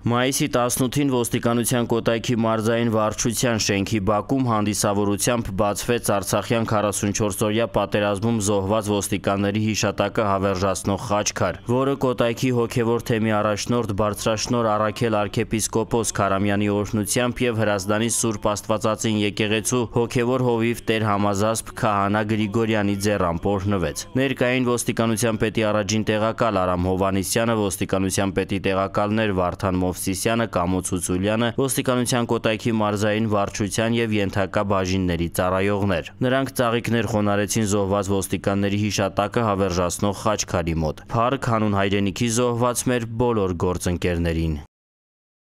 Մայիսի 18-ին ոստիկանության Կոտայքի մարզային վարչության շենքի բակում հանդիսավորությամբ բացվեց Արցախյան 44-օրյա պատերազմում զոհված ոստիկանների հիշատակը հավերժացնող խաչքար, որը Կոտայքի հոգևոր թեմի առաջնորդ բարձրաշնոր Առաքել arczepiskopos Քարամյանի օրհնությամբ եւ Հրազդանի Սուրբ Աստվածածին եկեղեցու հոգևոր հովիվ Տեր Համազասպ Քահանա Գրիգորյանի ձեռամբ օրհնվեց։ Ներկային ոստիկանության պետի առաջին տեղակալ Արամ Հովանիսյանը, ոստիկանության պետի տեղակալներ Վարդան Մովսիսյանը, Կամո Ցուցուլյանը, ոստիկանության Կոտայքի մարզային վարչության եւ ենթակա բաժինների ծառայողներ։ Նրանք ծաղիկներ խոնարեցին զոհված ոստիկանների հիշատակը հավերժացնող խաչքարի մոտ։ Փառք հանուն հայրենիքի զոհված մեր բոլոր գործընկերներին։